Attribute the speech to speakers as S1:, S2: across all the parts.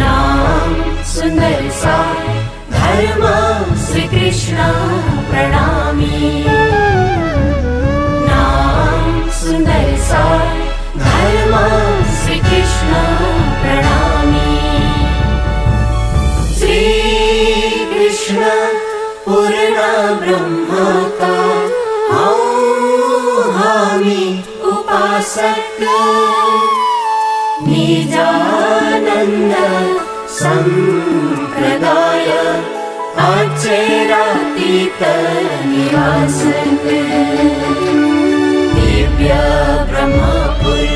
S1: नाम। सुन्दरसा धर्म श्रीकृष्ण प्रणामी। सत्यो। निजानन्द सम्प्रदाय आचेरातीत आचैरातीत दिव्या ब्रह्मापुर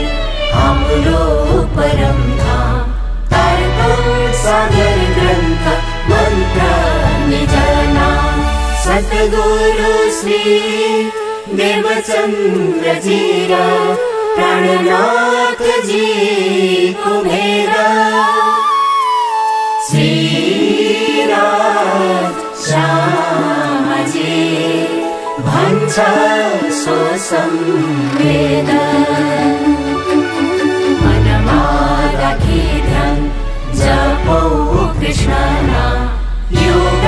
S1: अपुरो परं परं सदनन्द मन्त्राणि निजाना। शतदूरुश्री निर्वचन्द्रजीरा प्रणनाथजे कुमेरा श्रीरा श्यामजे भज सुेद पनमादकेदं जपो
S2: कृष्ण योग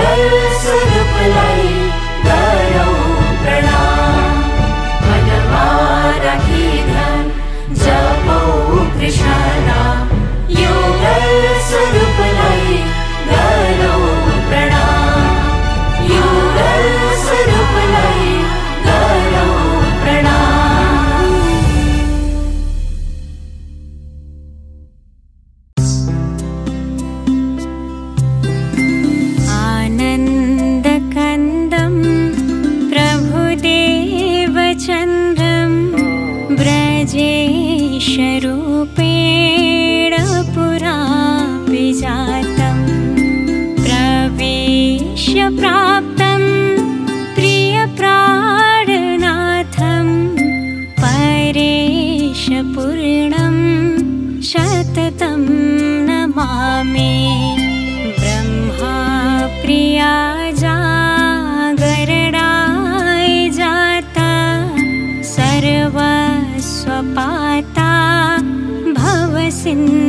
S3: xin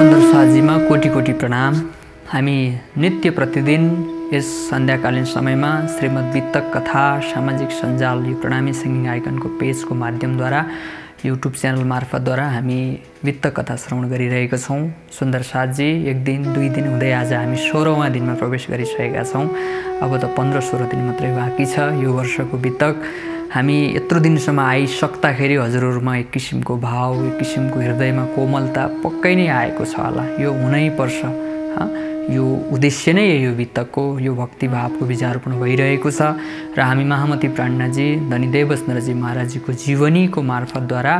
S3: सुन्दर साजीमा कोटि कोटि प्रणाम। हामी नित्य प्रतिदिन यस सन्ध्याकालीन समयमा श्रीमद् वित्तक कथा सामाजिक सञ्जाल यो प्रणामी सिङ्गिङ आइकनको पेजको माध्यमद्वारा युट्युब च्यानल मार्फतद्वारा हामी वित्त कथा श्रवण गरिरहेका छौँ। सुन्दर साथजी एक दिन दुई दिन हुँदै आज हामी सोह्रौँ दिनमा प्रवेश गरिसकेका छौँ। अब त पन्ध्र सोह्र दिन मात्रै बाँकी छ यो वर्षको वित्तक। हामी यत्रो दिनसम्म आइसक्दाखेरि हजुरहरूमा एक किसिमको भाव एक किसिमको हृदयमा कोमलता पक्कै नै आएको छ होला। यो हुनैपर्छ? यो उद्देश्य नै हो वित्तको यो भक्तिभावको बीजारोपण भइरहेको छ। र हामी महामती प्राण्डजी धनीदेव बस्नरजी महाराजीको जीवनीको मार्फतद्वारा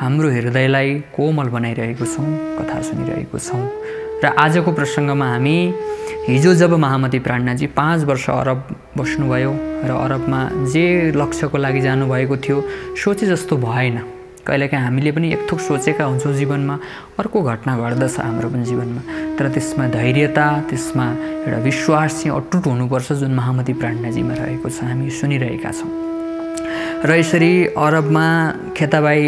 S3: हाम्रो हृदयलाई कोमल बनाइरहेको छौँ कथा सुनिरहेको छौँ। र आजको प्रसङ्गमा हामी हिजो जब महामती प्राण्डजी पाँच वर्ष अरब बस्नुभयो र अरबमा जे लक्ष्यको लागि जानुभएको थियो सोचे जस्तो भएन। कहिलेकाहीँ हामीले पनि एक थोक सोचेका हुन्छौँ जीवनमा अर्को घटना घट्दछ हाम्रो पनि जीवनमा। तर त्यसमा धैर्यता त्यसमा एउटा विश्वास चाहिँ अटुट हुनुपर्छ जुन महामती प्राण्डजीमा रहेको छ। हामी सुनिरहेका छौँ। र यसरी अरबमा खेताबाई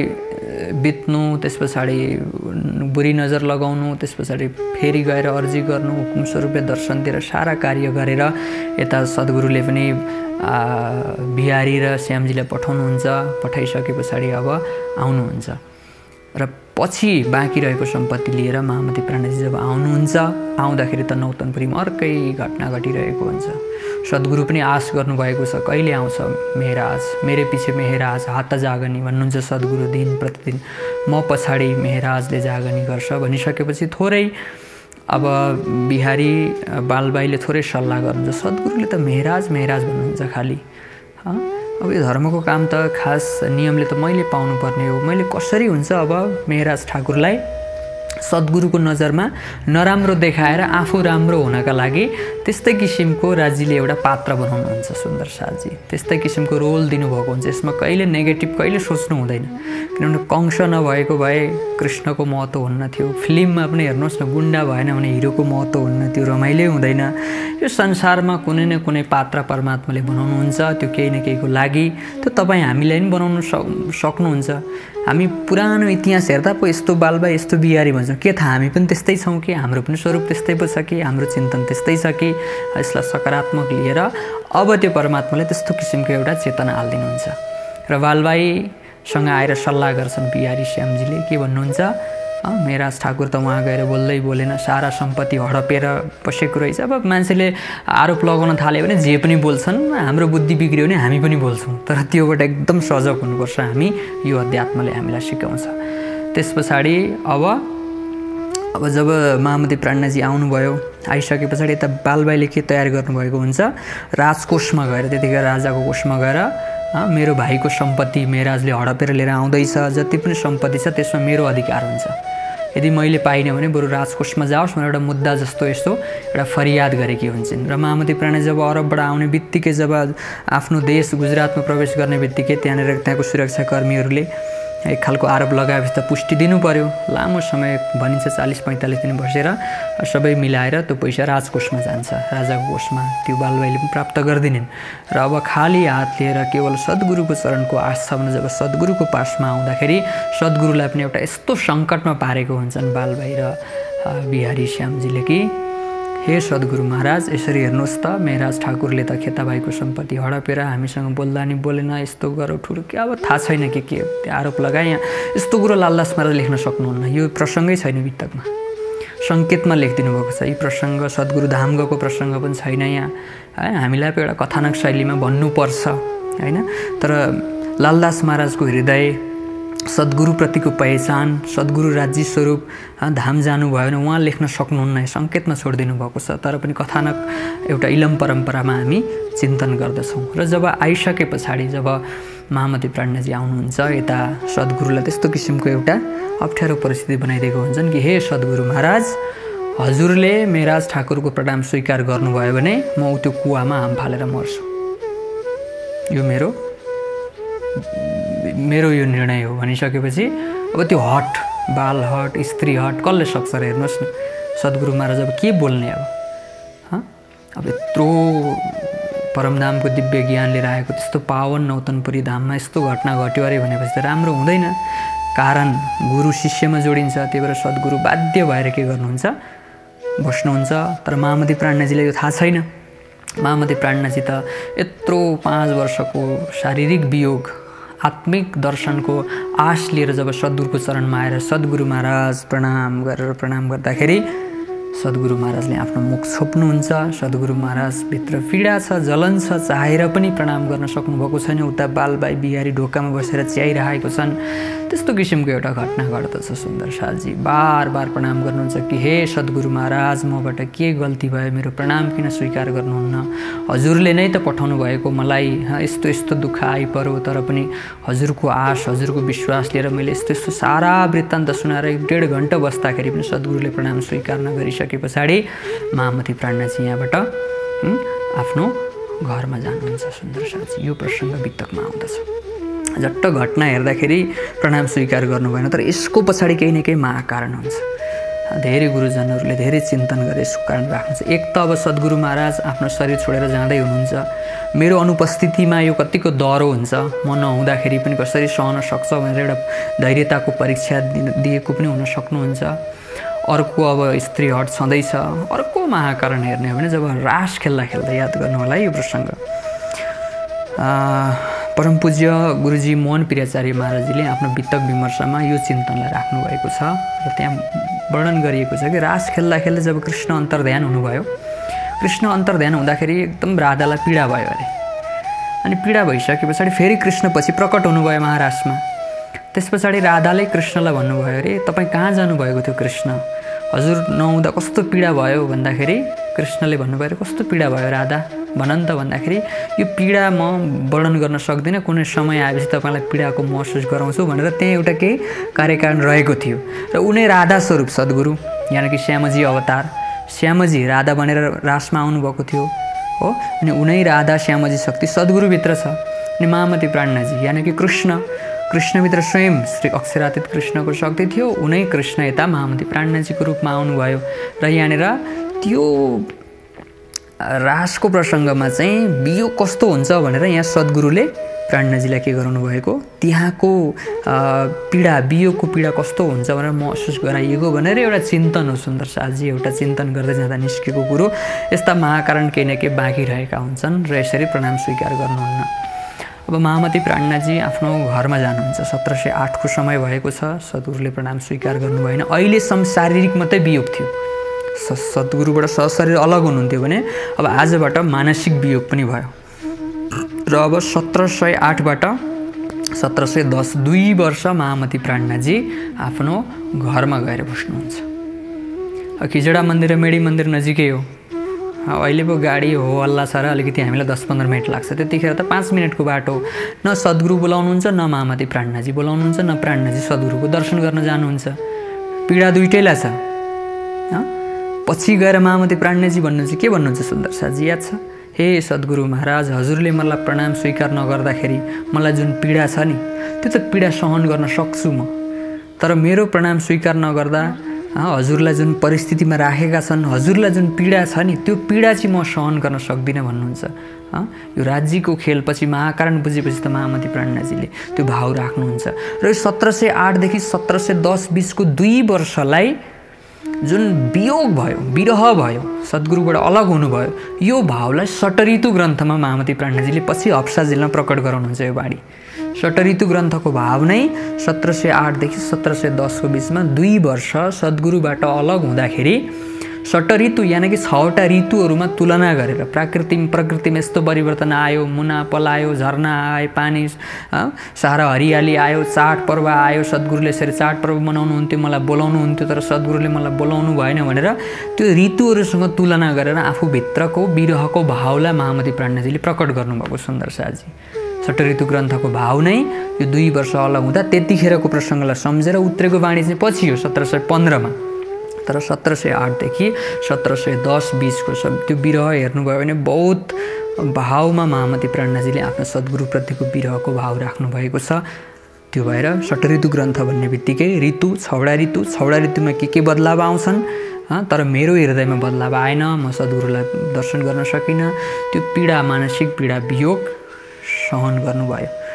S3: बित्नु त्यस पछाडि बुरी नजर लगाउनु त्यस पछाडि फेरि गएर अर्जी गर्नु हुकुम स्वरूपले दर्शनतिर सारा कार्य गरेर यता सद्गुरुले पनि बिहारी र श्यामजीलाई पठाउनुहुन्छ पठाइसके पछाडि अब आउनुहुन्छ। र पछि बाँकी रहेको सम्पत्ति लिएर महामती प्राणजी जब आउनुहुन्छ आउँदाखेरि त नौतनपुरीमा अर्कै घटना घटिरहेको हुन्छ। सद्गुरु पनि आश गर्नुभएको छ कहिले आउँछ मेहराज? मेरै पछि मेहराज हात जागनी भन्नुहुन्छ सद्गुरु दिन प्रतिदिन। म पछाडि मेहराजले जागनी गर्छ भनिसकेपछि थोरै अब बिहारी बालबाईले थोरै सल्लाह गर्नुहुन्छ सद्गुरुले त मेहराज मेहराज भन्नुहुन्छ खालि। अब यो धर्मको काम त खास नियमले त मैले पाउनुपर्ने हो। मैले कसरी हुन्छ अब मेहराज ठाकुरलाई? सद्गुरुको नजरमा नराम्रो देखाएर आफू राम्रो हुनका लागि त्यस्तै किसिमको राज्यले एउटा पात्र बनाउनुहुन्छ सुन्दर साजी त्यस्तै किसिमको रोल दिनुभएको हुन्छ। यसमा कहिले नेगेटिभ कहिले सोच्नु हुँदैन। किनभने कंश नभएको भए कृष्णको महत्त्व हुन्न थियो। फिल्ममा पनि हेर्नुहोस् न गुन्डा भएन भने हिरोको महत्त्व हुन्न त्यो रमाइलो हुँदैन। यो संसारमा कुनै न कुनै पात्र परमात्माले बनाउनुहुन्छ। त्यो केही न केहीको लागि त्यो तपाईँ हामीलाई पनि बनाउनु सक्नुहुन्छ। हामी पुरानो इतिहास हेर्दा पो यस्तो बालबा यस्तो बिहारी भन्छौँ। के थाहा? हामी पनि त्यस्तै छौँ कि? हाम्रो पनि स्वरूप त्यस्तै पो छ कि? हाम्रो चिन्तन त्यस्तै छ कि? यसलाई सकारात्मक लिएर अब त्यो परमात्माले त्यस्तो किसिमको एउटा चेतना हालिदिनुहुन्छ। र बालबाईसँग आएर सल्लाह गर्छन् बिहारी श्यामजीले के भन्नुहुन्छ? मेराज ठाकुर त उहाँ गएर बोल्दै बोलेन सारा सम्पत्ति हडपेर बसेको रहेछ। अब मान्छेले आरोप लगाउन थाल्यो भने जे पनि बोल्छन् हाम्रो बुद्धि बिग्रियो भने हामी पनि बोल्छौँ। तर त्योबाट एकदम सजग हुनुपर्छ हामी यो अध्यात्मले हामीलाई सिकाउँछ। त्यस पछाडि अब अब जब महामती प्राणनाजी आउनुभयो आइसके पछाडि यता बालबाईले के तयार गर्नुभएको हुन्छ। राजकोषमा गएर त्यतिखेर राजाको कोषमा गएर मेरो भाइको सम्पत्ति मेराजले हडपेर लिएर आउँदैछ। जति पनि सम्पत्ति छ त्यसमा मेरो अधिकार हुन्छ। यदि मैले पाइनँ भने बरु राजकोषमा जाओस् भनेर एउटा मुद्दा जस्तो यस्तो एउटा फरियाद गरेकी हुन्छन्। र महामती प्राणी जब अरबबाट आउने बित्तिकै जब आफ्नो देश गुजरातमा प्रवेश गर्ने बित्तिकै त्यहाँनिर त्यहाँको सुरक्षाकर्मीहरूले एक खालको आरोप लगाएपछि त पुष्टि दिनु पऱ्यो लामो समय भनिन्छ चालिस पैँतालिस दिन बसेर सबै मिलाएर त्यो पैसा राजकोषमा जान्छ। राजाको कोषमा त्यो बालबाईले पनि प्राप्त गरिदिनेन्। र अब खाली हात लिएर केवल सद्गुरुको चरणको भने जब सद्गुरुको पासमा आउँदाखेरि सद्गुरुलाई पनि एउटा यस्तो सङ्कटमा पारेको हुन्छन् बालबाई र बिहारी श्यामजीले कि हे सद्गुरु महाराज यसरी हेर्नुहोस् त मेहराज ठाकुरले त खेताबाईको सम्पत्ति हडपेर हामीसँग बोल्दा नि बोलेन यस्तो गर ठुलो के अब थाहा छैन के के त्यो आरोप लगाए यहाँ यस्तो कुरो लालदास महाराज लेख्न सक्नुहुन्न। यो प्रसङ्गै छैन वितकमा सङ्केतमा लेखिदिनु भएको छ यी प्रसङ्ग सद्गुरु धाम गएको प्रसङ्ग पनि छैन यहाँ। है हामीलाई पो एउटा कथानक शैलीमा भन्नुपर्छ होइन? तर लालदास महाराजको हृदय सद्गुरुप्रतिको पहिचान सद्गुरु राज्य स्वरूप धाम जानुभयो भने उहाँ लेख्न सक्नुहुन्न सङ्केतमा छोडिदिनु भएको छ। तर पनि कथानक एउटा इलम परम्परामा हामी चिन्तन गर्दछौँ। र जब आइसके पछाडि जब महामती प्राणजी आउनुहुन्छ यता सद्गुरुलाई त्यस्तो किसिमको एउटा अप्ठ्यारो परिस्थिति बनाइदिएको हुन्छन् कि हे सद्गुरु महाराज हजुरले मेराज ठाकुरको प्रणाम स्वीकार गर्नुभयो भने म त्यो कुवामा हाम फालेर मर्छु। यो मेरो मेरो यो निर्णय हो भनिसकेपछि अब त्यो हट बाल हट स्त्री हट कसले सक्छ र हेर्नुहोस् न सद्गुरु महाराज अब के बोल्ने अब? अब यत्रो परमधामको दिव्य ज्ञान लिएर आएको त्यस्तो पावन नौतनपुरी धाममा यस्तो घटना घट्यो अरे भनेपछि त राम्रो हुँदैन। कारण गुरु शिष्यमा जोडिन्छ त्यही भएर सद्गुरु बाध्य भएर के गर्नुहुन्छ? बस्नुहुन्छ। तर महामती प्राणनाजीलाई यो थाहा छैन। महामती प्राणनाजी त यत्रो पाँच वर्षको शारीरिक वियोग आत्मिक दर्शनको आश लिएर जब सद्गुरुको चरणमा आएर सद्गुरु महाराज प्रणाम गरेर प्रणाम गर्दाखेरि सद्गुरु महाराजले आफ्नो मुख छोप्नुहुन्छ। सद्गुरु महाराजभित्र पीडा छ जलन छ चाहेर पनि प्रणाम गर्न सक्नुभएको छैन। उता बालबाई बिहारी ढोकामा बसेर च्याइरहेको छन्। त्यस्तो किसिमको एउटा घटना घट्दछ सुन्दर सालजी। बार बार प्रणाम गर्नुहुन्छ कि हे सद्गुरु महाराज मबाट के गल्ती भयो? मेरो प्रणाम किन स्वीकार गर्नुहुन्न? हजुरले नै त पठाउनु भएको मलाई यस्तो यस्तो दुःख आइपऱ्यो। तर पनि हजुरको आश हजुरको विश्वास लिएर मैले यस्तो यस्तो सारा वृत्तान्त सुनाएर एक डेढ घन्टा बस्दाखेरि पनि सद्गुरुले प्रणाम स्वीकार नगरिसके पछाडि महामती प्राणनाजी यहाँबाट आफ्नो घरमा जानुहुन्छ सुन्दर साजी यो प्रसङ्ग वितकमा आउँदछ। झट्ट घटना हेर्दाखेरि प्रणाम स्वीकार गर्नु भएन तर यसको पछाडि केही न केही महाकारण हुन्छ। धेरै गुरुजनहरूले धेरै चिन्तन गरे यसको कारण राख्नुहुन्छ। एक त अब सद्गुरु महाराज आफ्नो शरीर छोडेर जाँदै हुनुहुन्छ। मेरो अनुपस्थितिमा यो कतिको डह्रो हुन्छ। म नहुँदाखेरि पनि कसरी सहन सक्छ भनेर एउटा धैर्यताको परीक्षा दिएको पनि हुन सक्नुहुन्छ। अर्को अब स्त्री हट छँदैछ अर्को महाकारण हेर्ने हो भने जब रास खेल्दा खेल्दा याद गर्नु होला यो प्रसङ्ग। परम पूज्य गुरुजी मोहन प्रियाचार्य महाराजीले आफ्नो वितक विमर्शमा यो चिन्तनलाई राख्नुभएको छ र त्यहाँ वर्णन गरिएको छ कि रास खेल्दा खेल्दा जब कृष्ण अन्तर्ध्यान हुनुभयो कृष्ण अन्तर्ध्यान हुँदाखेरि एकदम राधालाई पीडा भयो अरे। अनि पीडा भइसके पछाडि फेरि कृष्णपछि प्रकट हुनुभयो महाराष्ट्रमा त्यस पछाडि राधाले कृष्णलाई भन्नुभयो अरे तपाईँ कहाँ जानुभएको थियो कृष्ण? हजुर नहुँदा कस्तो पीडा भयो भन्दाखेरि कृष्णले भन्नुभयो कस्तो पीडा भयो राधा? भन नि त भन्दाखेरि यो पीडा म वर्णन गर्न सक्दिनँ कुनै समय आएपछि तपाईँलाई पीडाको महसुस गराउँछु भनेर त्यहाँ एउटा केही कार्यकारण रहेको थियो। र उनी राधा स्वरूप सद्गुरु यानि कि श्यामजी अवतार। श्यामजी राधा बनेर रासमा आउनुभएको थियो हो? अनि उनै राधा श्यामजी शक्ति सद्गुरुभित्र छ। अनि महामती प्राणनाजी यानि कि कृष्ण। कृष्णभित्र स्वयं श्री अक्षरातीत कृष्णको शक्ति थियो। उनै कृष्ण यता महामती प्राणनाजीको रूपमा आउनुभयो। र यहाँनिर त्यो रासको प्रसङ्गमा चाहिँ बियो कस्तो हुन्छ भनेर यहाँ सद्गुरुले प्राणनाजीलाई के गराउनु भएको त्यहाँको पीडा बियोको पीडा कस्तो हुन्छ भनेर महसुस गराइएको भनेर एउटा चिन्तन हो सुन्दर साजी एउटा चिन्तन गर्दै जाँदा निस्केको कुरो। यस्ता महाकारण केही न केही बाँकी रहेका हुन्छन् र यसरी प्रणाम स्वीकार गर्नुहुन्न। अब महामती प्राणनाजी आफ्नो घरमा जानुहुन्छ। सत्र सय आठको समय भएको छ। सद्गुरुले प्रणाम स्वीकार गर्नु भएन। अहिलेसम्म शारीरिक मात्रै वियोग थियो। स सद्गुरुबाट सशरीर अलग हुनुहुन्थ्यो भने अब आजबाट मानसिक वियोग पनि भयो। र अब सत्र सय आठबाट सत्र सय दस दुई वर्ष महामती प्राणनाजी आफ्नो घरमा गएर बस्नुहुन्छ। खिजडा मन्दिर र मेडी मन्दिर नजिकै हो। अहिले पो गाडी हो हल्ला छ र अलिकति हामीलाई दस पन्ध्र मिनट लाग्छ। त्यतिखेर त पाँच मिनटको बाटो। न सद्गुरु बोलाउनुहुन्छ न महामती प्राणनाजी बोलाउनुहुन्छ न प्राणनाजी सद्गुरुको दर्शन गर्न जानुहुन्छ। पीडा दुइटैलाई छ पछि गएर महामती प्राणनाजी भन्नुहुन्छ के भन्नुहुन्छ सुन्दर साजी याद छ? हे सद्गुरु महाराज हजुरले मलाई प्रणाम स्वीकार नगर्दाखेरि मलाई जुन पीडा छ नि त्यो त पीडा सहन गर्न सक्छु म। तर मेरो प्रणाम स्वीकार नगर्दा हजुरलाई जुन परिस्थितिमा राखेका छन् हजुरलाई जुन पीडा छ नि त्यो पीडा चाहिँ म सहन गर्न सक्दिनँ भन्नुहुन्छ। यो राज्यको खेलपछि महाकारण बुझेपछि त महामती प्राणनाजीले त्यो भाव राख्नुहुन्छ। र यो सत्र सय आठदेखि सत्र सय दस बिसको दुई वर्षलाई जुन वियोग भयो विरह भयो सद्गुरुबाट अलग हुनुभयो यो भावलाई सटरितु ग्रन्थमा महामती प्राणजीले पछि हप्सा जिल्ला प्रकट गराउनुहुन्छ यो बाढी सटरितु ग्रन्थको भाव नै सत्र सय आठदेखि सत्र सय दसको बिचमा दुई वर्ष सद्गुरुबाट अलग हुँदाखेरि सट ऋतु यानि कि छवटा ऋतुहरूमा तुलना गरेर प्राकृतिक प्रकृतिमा यस्तो परिवर्तन आयो मुना पलायो झरना आयो पानी सारा हरियाली आयो चाडपर्व आयो सद्गुरुले यसरी चाडपर्व मनाउनुहुन्थ्यो मलाई बोलाउनुहुन्थ्यो तर सद्गुरुले मलाई बोलाउनु भएन भनेर त्यो ऋतुहरूसँग तुलना गरेर आफूभित्रको विरहको भावलाई महामती प्राणजीले प्रकट गर्नुभएको सुन्दर साजी। सट ऋतु ग्रन्थको भाव नै यो दुई वर्ष अलग हुँदा त्यतिखेरको प्रसङ्गलाई सम्झेर उत्रेको बाणी चाहिँ पछि हो सत्र सय पन्ध्रमा। तर सत्र सय आठदेखि सत्र सय दस बिसको त्यो विरह हेर्नुभयो भने बहुत भावमा महामती प्राणनाजीले आफ्नो सद्गुरुप्रतिको विरहको भाव राख्नुभएको छ। त्यो भएर ऋतु ग्रन्थ भन्ने बित्तिकै ऋतु छौडा ऋतु छौडा ऋतुमा के के बदलाव आउँछन्? तर मेरो हृदयमा बदलाव आएन म सद्गुरुलाई दर्शन गर्न सकिनँ। त्यो पीडा मानसिक पीडा वियोग सहन गर्नुभयो।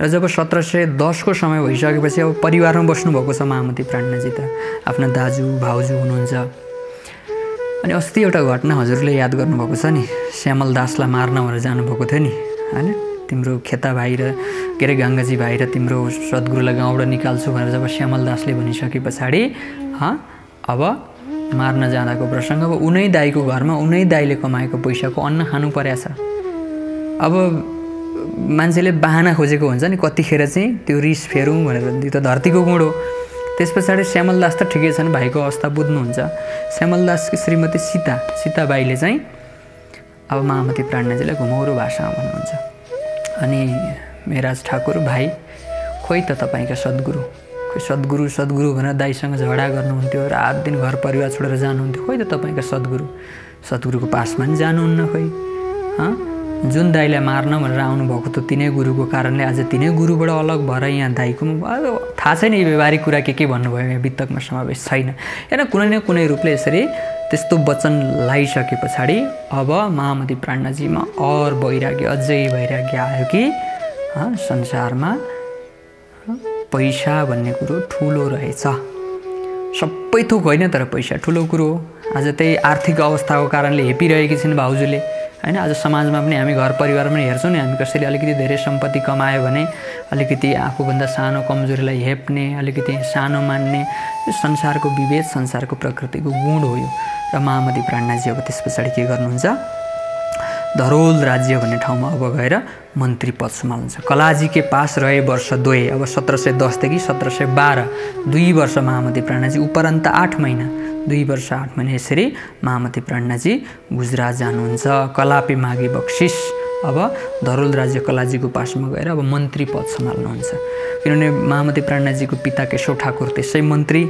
S3: र जब सत्र सय दसको समय भइसकेपछि अब परिवारमा बस्नुभएको छ महामती प्राणनाजी त आफ्ना दाजु भाउजू हुनुहुन्छ। अनि अस्ति एउटा घटना हजुरले याद गर्नुभएको छ नि श्यामल दासलाई मार्न भनेर जानुभएको थियो नि होइन? तिम्रो खेता भाइ र के अरे गङ्गाजी भाइ र तिम्रो सद्गुरुलाई गाउँबाट निकाल्छु भनेर जब श्यामल दासले भनिसके पछाडि अब मार्न जाँदाको प्रसङ्ग अब उनै दाईको घरमा उनै दाईले कमाएको पैसाको अन्न खानु परेछ। अब मान्छेले बाहना खोजेको हुन्छ नि कतिखेर चाहिँ त्यो रिस फेरौँ भनेर त्यो त धरतीको गुण हो। त्यस पछाडि श्यामल दास त ठिकै छन् भाइको अवस्था बुझ्नुहुन्छ। श्यामल दासकी श्रीमती सीता सीताबाईले चाहिँ अब महामती प्राणनाजीलाई घुमाउरो भाषामा भन्नुहुन्छ। अनि मेराज ठाकुर भाइ खोइ त तपाईँका सद्गुरु खोइ सद्गुरु सद्गुरु भनेर दाईसँग झगडा गर्नुहुन्थ्यो रात दिन घर परिवार छोडेर जानुहुन्थ्यो खोइ त तपाईँका सद्गुरु सद्गुरुको पासमा पनि जानुहुन्न खोइ जुन दाईलाई मार्न भनेर आउनुभएको त तिनै गुरुको कारणले आज तिनै गुरुबाट अलग भएर यहाँ दाईको थाहा छैन यो व्यवहारिक कुरा के के भन्नुभयो यहाँ वितकमा समावेश छैन। होइन कुनै न कुनै रूपले यसरी त्यस्तो वचन लगाइसके पछाडि अब महामती प्राणनाजीमा अर वैराग्य अझै वैराग्य आयो कि संसारमा पैसा भन्ने कुरो ठुलो रहेछ। सबै थोक होइन तर पैसा ठुलो कुरो आज त्यही आर्थिक अवस्थाको कारणले हेपिरहेकी छिन् भाउजूले। होइन आज समाजमा पनि हामी घर परिवारमा पनि हेर्छौँ नि हामी कसैले अलिकति धेरै सम्पत्ति कमायो भने अलिकति आफूभन्दा सानो कमजोरीलाई हेप्ने अलिकति सानो मान्ने यो संसारको विभेद संसारको प्रकृतिको गुण हो यो। र महामती प्राणनाजी अब त्यस पछाडि के गर्नुहुन्छ? धरोल राज्य भन्ने ठाउँमा अब गएर मन्त्री पद सम्हाल्नुहुन्छ कलाजीकै पास रहे वर्ष दुई अब सत्र सय दसदेखि सत्र सय बाह्र दुई वर्ष महामती प्राणाजी उपरान्त आठ महिना। दुई वर्ष आठ महिना यसरी महामती प्राणाजी गुजरात जानुहुन्छ। कलापी मागी बक्सिस अब धरोल राज्य कलाजीको पासमा गएर अब मन्त्री पद सम्हाल्नुहुन्छ। किनभने महामती प्राणाजीको पिता केशव ठाकुर त्यसै मन्त्री।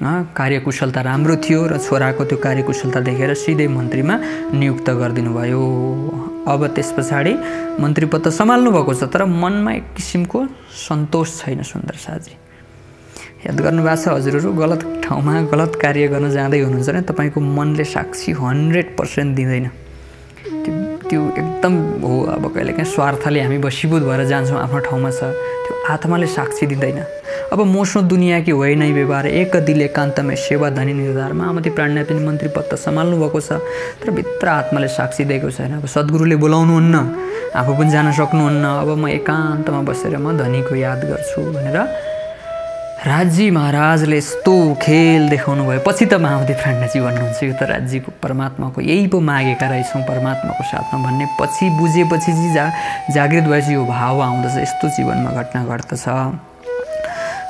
S3: कार्यकुशलता राम्रो थियो र छोराको त्यो कार्यकुशलता देखेर सिधै मन्त्रीमा नियुक्त गरिदिनु भयो अब त्यस पछाडि मन्त्री पद सम्हाल्नु भएको छ तर मनमा एक किसिमको सन्तोष छैन सुन्दर शाहजी याद गर्नुभएको छ हजुरहरू गलत ठाउँमा गलत कार्य गर्न जाँदै हुनुहुन्छ भने तपाईँको मनले साक्षी हन्ड्रेड पर्सेन्ट दिँदैन। त्यो एकदम हो अब कहिलेकाहीँ स्वार्थले हामी बसीभूत भएर जान्छौँ आफ्नो ठाउँमा छ। आत्माले साक्षी दिँदैन। अब मोसो दुनियाँ कि होइन व्यवहार एक दिल एकान्तमै सेवा धनी निर्धार मामती प्राणनाथ पनि मन्त्री पद सम्हाल्नु भएको छ तर भित्र आत्माले साक्षी दिएको छैन। अब सद्गुरुले बोलाउनुहुन्न आफू पनि जान सक्नुहुन्न अब म एकान्तमा बसेर म धनीको याद गर्छु भनेर राज्य महाराजले यस्तो खेल देखाउनु भयो। पछि त महामती प्राणनाथजी भन्नुहुन्छ यो त राज्यको परमात्माको यही पो मागेका रहेछौँ परमात्माको साथमा भन्ने। पछि बुझेपछि चाहिँ जा जागृत भएपछि यो भाव आउँदछ यस्तो जीवनमा घटना घट्दछ।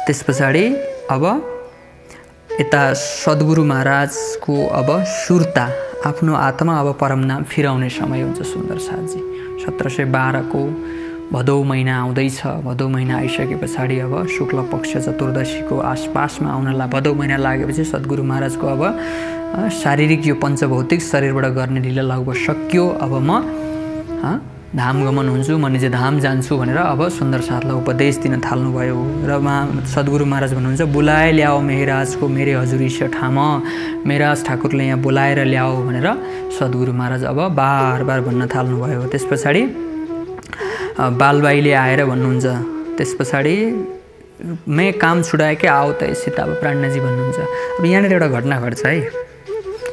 S3: त्यस पछाडि अब यता सद्गुरु महाराजको अब सुर्ता आफ्नो आत्मा अब परम नाम फिराउने समय हुन्छ सुन्दर साथजी। सत्र सय बाह्रको भदौ महिना आउँदैछ भदौ महिना आइसके पछाडि अब शुक्ल पक्ष चतुर्दशीको आसपासमा आउनलाई भदौ महिना लागेपछि सद्गुरु महाराजको अब शारीरिक यो पञ्चभौतिक शरीरबाट गर्ने लीला लगभग सक्यो। अब म धाम गमन हुन्छु म निजे धाम जान्छु भनेर अब सुन्दर साथलाई उपदेश दिन थाल्नुभयो। र मा सद्गुरु महाराज भन्नुहुन्छ बोलाए ल्याओ मेहराजको मेरे हजुर ईश्वर ठाम मेहराज ठाकुरले यहाँ बोलाएर ल्याओ भनेर सद्गुरु महाराज अब बार बार भन्न थाल्नुभयो। त्यस पछाडि बालबाईले आएर भन्नुहुन्छ त्यस पछाडि मे काम छुडाएकै आओ त यसित अब प्राणनाजी भन्नुहुन्छ। अब यहाँनिर एउटा घटना घट्छ है।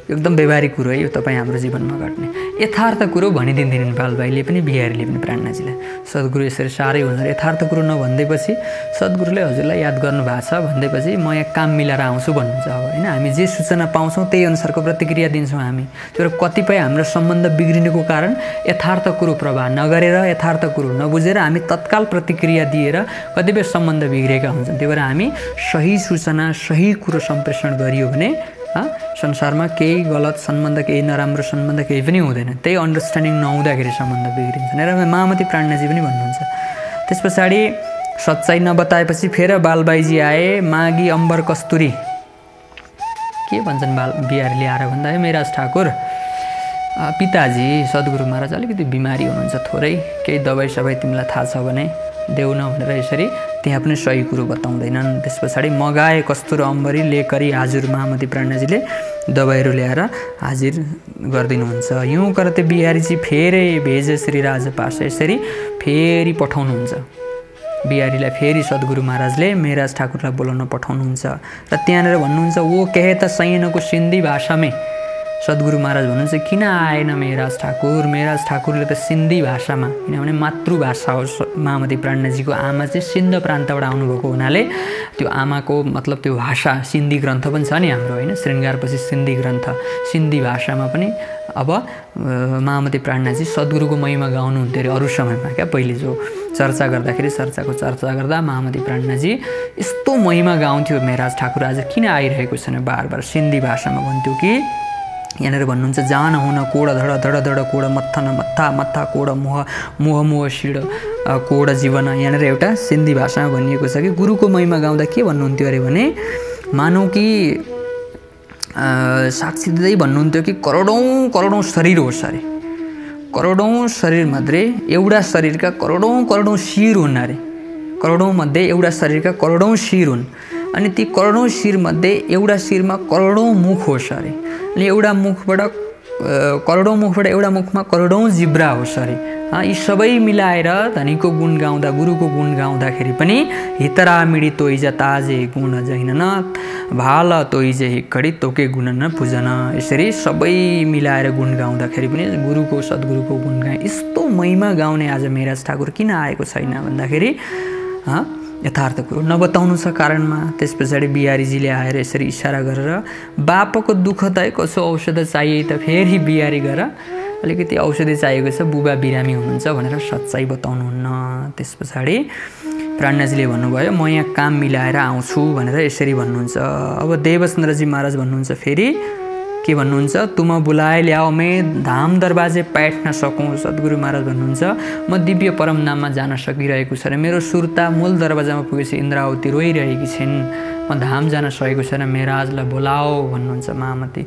S3: एकदम व्यवहारिक कुरो है यो तपाईँ हाम्रो जीवनमा घट्ने। यथार्थ कुरो भनिदिँदैन बालबाईले पनि बिहारीले पनि प्राणनाजीलाई सद्गुरु यसरी साह्रै हुन्छ यथार्थ कुरो नभनिदिएपछि सद्गुरुले हजुरलाई याद गर्नु भएको छ। भनिदिएपछि म यहाँ काम मिलाएर आउँछु भन्नुहुन्छ अब होइन? हामी जे सूचना पाउँछौँ त्यही अनुसारको प्रतिक्रिया दिन्छौँ हामी। तर कतिपय हाम्रो सम्बन्ध बिग्रिनुको कारण यथार्थ कुरो प्रभाव नगरेर यथार्थ कुरो नबुझेर हामी तत्काल प्रतिक्रिया दिएर कतिपय सम्बन्ध बिग्रेका हुन्छन्। त्यही भएर हामी सही सूचना सही कुरो सम्प्रेषण गरियो भने संसारमा केही गलत सम्बन्ध केही नराम्रो सम्बन्ध केही पनि हुँदैन। त्यही अन्डरस्ट्यान्डिङ नहुँदाखेरि सम्बन्ध बिग्रिन्छ। र मामती प्राणनाजी पनि भन्नुहुन्छ। त्यस पछाडि सच्चाइ नबताएपछि फेर बालबाईजी आए मागी अम्बर कस्तुरी। के भन्छन् बाल बिहारीले आएर भन्दा है मेराज ठाकुर पिताजी सद्गुरु महाराज अलिकति बिमारी हुनुहुन्छ थोरै। केही दबाई सबाई तिमीलाई थाहा छ भने देऊ न भनेर यसरी त्यहाँ पनि सही कुरो बताउँदैनन्। त्यस पछाडि मगाए कस्तुर अम्बरी लेकरी हाजुर महामती प्राणनाजीले दबाईहरू ल्याएर हाजिर गरिदिनुहुन्छ। युँ करते बिहारीजी फेरि भेज श्री राज पास यसरी फेरि पठाउनुहुन्छ। बिहारीलाई फेरि सद्गुरु महाराजले मेराज ठाकुरलाई बोलाउन पठाउनुहुन्छ। र त्यहाँनिर भन्नुहुन्छ वो कहे त सैनको सिन्धी भाषामै सद्गुरु महाराज भन्नुहुन्छ किन आएन मेराज ठाकुर? मेराज ठाकुरले त सिन्धी भाषामा किनभने मातृभाषा हो मामती प्राणनाजीको आमा चाहिँ सिन्ध प्रान्तबाट आउनुभएको हुनाले त्यो आमाको मतलब त्यो भाषा सिन्धी ग्रन्थ पनि छ नि हाम्रो होइन? श्रृङ्गारपछि सिन्धी ग्रन्थ सिन्धी भाषामा पनि अब महामती प्राणनाजी सद्गुरुको महिमा गाउनुहुन्थ्यो अरे अरू समयमा क्या? पहिले जो चर्चा गर्दाखेरि चर्चाको चर्चा गर्दा महामती प्राणनाजी यस्तो महिमा गाउँथ्यो मेराज ठाकुर आज किन आइरहेको छैन? बार बार सिन्धी भाषामा भन्थ्यो कि यहाँनिर भन्नुहुन्छ जान हुन कोड धड धड धड कोड मत्थन मत्था मत्था कोड मोह मोह मोह शिड कोड जीवन यहाँनिर एउटा सिन्धी भाषामा भनिएको छ कि गुरुको महिमा गाउँदा के भन्नुहुन्थ्यो अरे भने मानौ कि साक्षी दिँदै भन्नुहुन्थ्यो कि करोडौँ करोडौँ शरीर होस् अरे करोडौँ शरीरमध्ये एउटा शरीरका करोडौँ करोडौँ शिर हुन् अरे करोडौँ मध्ये एउटा शरीरका करोडौँ शिर हुन् अनि ती करोडौँ शिरमध्ये एउटा शिरमा करोडौँ मुख होस् अरे अनि एउटा मुखबाट करोडौँ मुखबाट एउटा मुखमा करोडौँ जिब्रा होस् अरे यी सबै मिलाएर धनीको गुण गाउँदा गुरुको गुण गाउँदाखेरि पनि हितरा मिडी तोइज ताजे गुण जैनन भाल तोइज हिक्कडी तोके गुण न पूजन यसरी सबै मिलाएर गुण गाउँदाखेरि पनि गुरुको सद्गुरुको गुण गाएँ यस्तो महिमा गाउने आज मेराज ठाकुर किन आएको छैन भन्दाखेरि यथार्थ कुरो। नबताउनु छ कारणमा त्यस पछाडि बिहारीजीले आएर यसरी इसारा गरेर बापको दुःख त कसो औषध चाहिए त फेरि बिहारी गएर अलिकति औषधि चाहिएको छ बुबा बिरामी हुनुहुन्छ भनेर सच्चाइ बताउनुहुन्न। त्यस पछाडि प्राणनाजीले भन्नुभयो म यहाँ काम मिलाएर आउँछु भनेर यसरी भन्नुहुन्छ। अब देवचन्द्रजी महाराज भन्नुहुन्छ फेरि के भन्नुहुन्छ? तुम बुलाए ल्याओ मे धाम दरवाजे प्याट नसकौँ सद्गुरु महाराज भन्नुहुन्छ। म दिव्य परम नाममा जान सकिरहेको छ र मेरो सुर्ता मूल दरवाजामा पुगेपछि इन्द्रावती रोइरहेकी छिन्। म धाम जान सकेको छैन। मेराजलाई बोलाओ भन्नुहुन्छ महामती।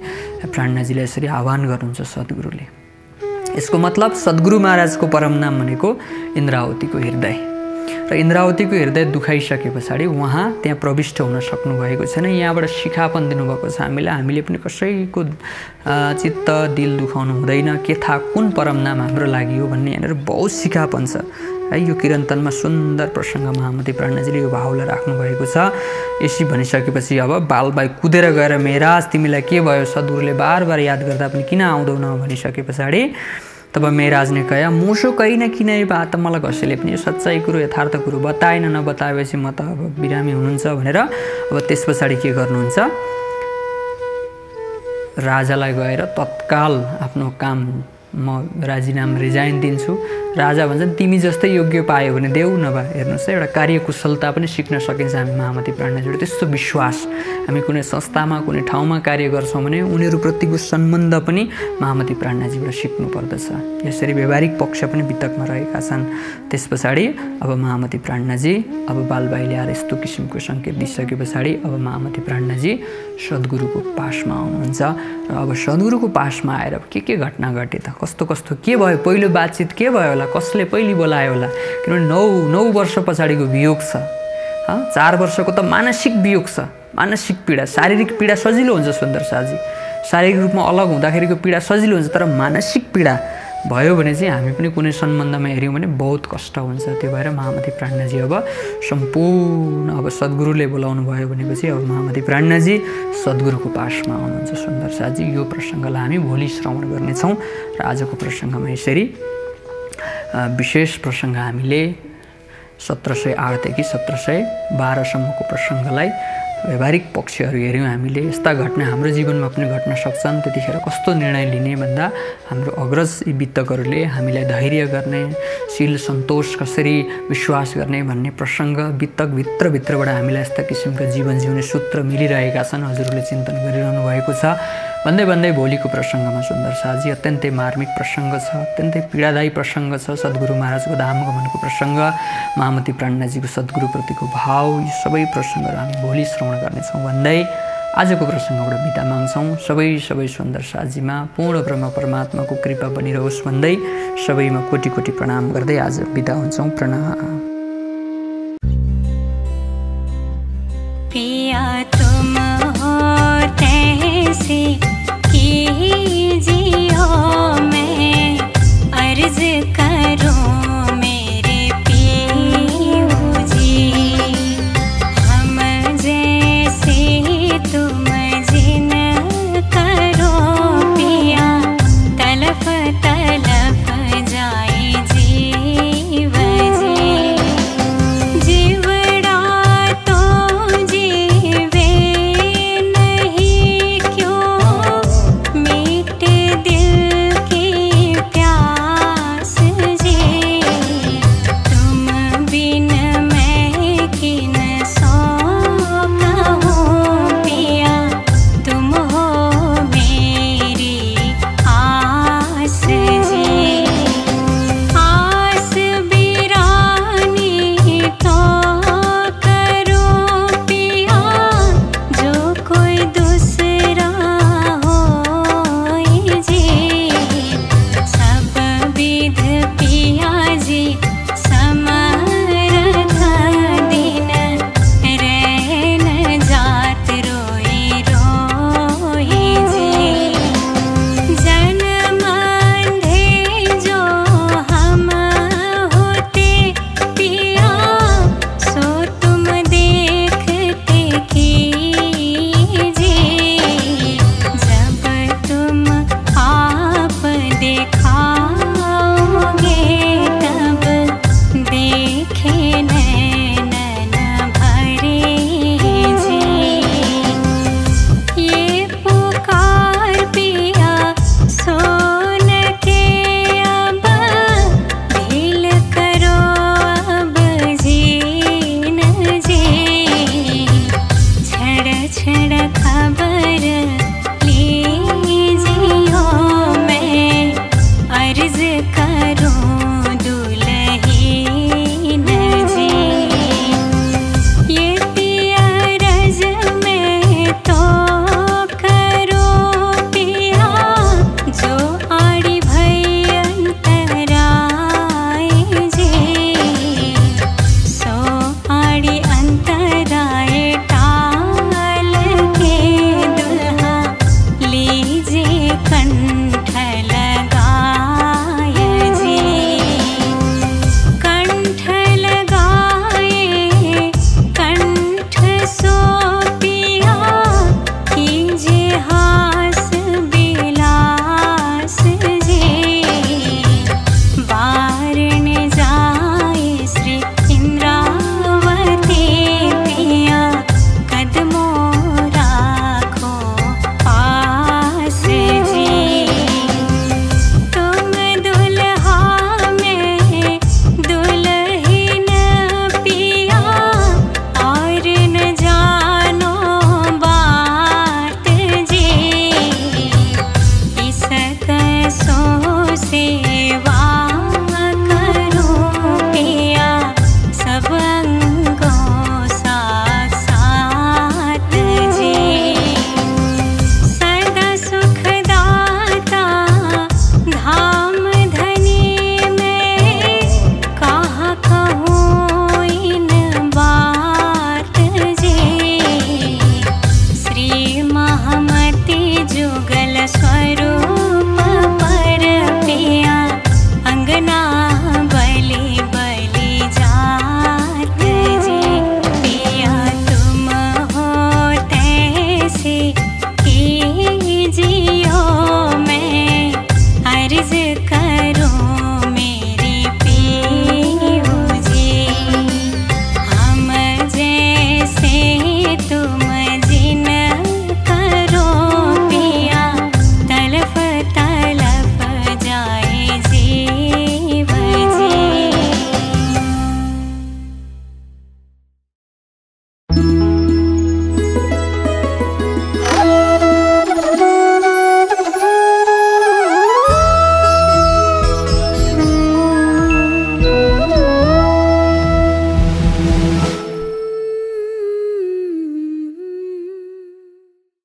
S3: प्राणनाजीले यसरी आह्वान गर्नुहुन्छ सद्गुरुले। यसको मतलब सद्गुरु महाराजको परम नाम भनेको इन्द्रावतीको हृदय। र इन्द्रावतीको हृदय दुखाइसके पछाडि उहाँ त्यहाँ प्रविष्ट हुन सक्नुभएको छैन। यहाँबाट सिखापन दिनुभएको छ हामीलाई। हामीले पनि कसैको चित्त दिल दुखाउनु हुँदैन। के थाहा कुन परम नाम हाम्रो लागि हो भन्ने यहाँनिर बहुत सिखापन छ। है यो किरन्तनमा सुन्दर प्रसङ्ग महामती प्राणजीले यो भावलाई राख्नुभएको छ। यसी भनिसकेपछि अब बालबाई कुदेर गएर मेराज तिमीलाई के भयो? सद्गुरुले बार बार याद गर्दा पनि किन आउँदैन भनिसके पछाडि तब मेराजले कया मुसो कहीँ न किन बा त मलाई कसैले पनि सच्चाइ कुरो यथार्थ कुरो बताएन नबताएपछि म त अब बिरामी हुनुहुन्छ भनेर अब त्यस पछाडि के गर्नुहुन्छ? राजालाई गएर तत्काल आफ्नो काम म राजीनामा रिजाइन दिन्छु। राजा भन्छन् तिमी जस्तै योग्य पायो भने देऊ नभए हेर्नुहोस् है एउटा कार्यकुशलता पनि सिक्न सकिन्छ हामी महामती प्राणीबाट त्यस्तो विश्वास हामी कुनै संस्थामा कुनै ठाउँमा कार्य गर्छौँ भने उनीहरूप्रतिको सम्बन्ध पनि महामती सिक्नु पर्दछ। यसरी व्यवहारिक पक्ष पनि वितकमा रहेका छन्। त्यस पछाडि अब महामती प्राणनाजी अब बालबाईले आएर यस्तो किसिमको सङ्केत दिइसके पछाडि अब महामती प्राणनाजी सद्गुरुको पासमा आउनुहुन्छ। र अब सद्गुरुको पासमा आएर के के घटना घटे त? कस्तो कस्तो के भयो? पहिलो बातचित के भयो होला? कसले पहिलो बोलायो होला? किनभने नौ नौ वर्ष पछाडिको वियोग छ। चार वर्षको त मानसिक वियोग छ। मानसिक पीडा शारीरिक पीडा सजिलो हुन्छ सुन्दर साजी। शारीरिक रूपमा अलग हुँदाखेरिको पीडा सजिलो हुन्छ तर मानसिक पीडा भयो भने चाहिँ हामी पनि कुनै सम्बन्धमा हेऱ्यौँ भने बहुत कष्ट हुन्छ। त्यो भएर महामती प्राणनाजी अब सम्पूर्ण अब सद्गुरुले बोलाउनु भयो भनेपछि अब महामती प्राणनाजी सद्गुरुको पासमा आउनुहुन्छ सुन्दर साजी यो प्रसङ्गलाई हामी भोलि श्रवण गर्नेछौँ र आजको प्रसङ्गमा यसरी विशेष प्रसङ्ग हामीले सत्र सय आठदेखि सत्र सय बाह्रसम्मको प्रसङ्गलाई व्यवहारिक पक्षहरू हेऱ्यौँ हामीले यस्ता घटना हाम्रो जीवनमा पनि घट्न सक्छन्। त्यतिखेर कस्तो निर्णय लिने भन्दा हाम्रो अग्रज वित्तकहरूले हामीलाई धैर्य गर्ने शिल सन्तोष कसरी विश्वास गर्ने भन्ने प्रसङ्ग वित्तक भित्रभित्रबाट हामीलाई यस्ता किसिमका जीवन जिउने सूत्र मिलिरहेका छन् हजुरहरूले चिन्तन गरिरहनु भएको छ। भन्दै भन्दै भोलिको प्रसङ्गमा सुन्दर साजी अत्यन्तै मार्मिक प्रसङ्ग छ अत्यन्तै पीडादायी प्रसङ्ग छ सद्गुरु महाराजको धाम गमनको प्रसङ्ग महामती प्राणनाजीको सद्गुरुप्रतिको भाव यी सबै प्रसङ्गहरू हामी भोलि श्रवण गर्नेछौँ भन्दै आजको प्रसङ्गबाट बिदा माग्छौँ। सबै सबै सुन्दर साजीमा पूर्ण ब्रह्म परमात्माको कृपा बनिरहोस् भन्दै सबैमा कोटी कोटी प्रणाम गर्दै आज बिदा हुन्छौँ। प्रणाम।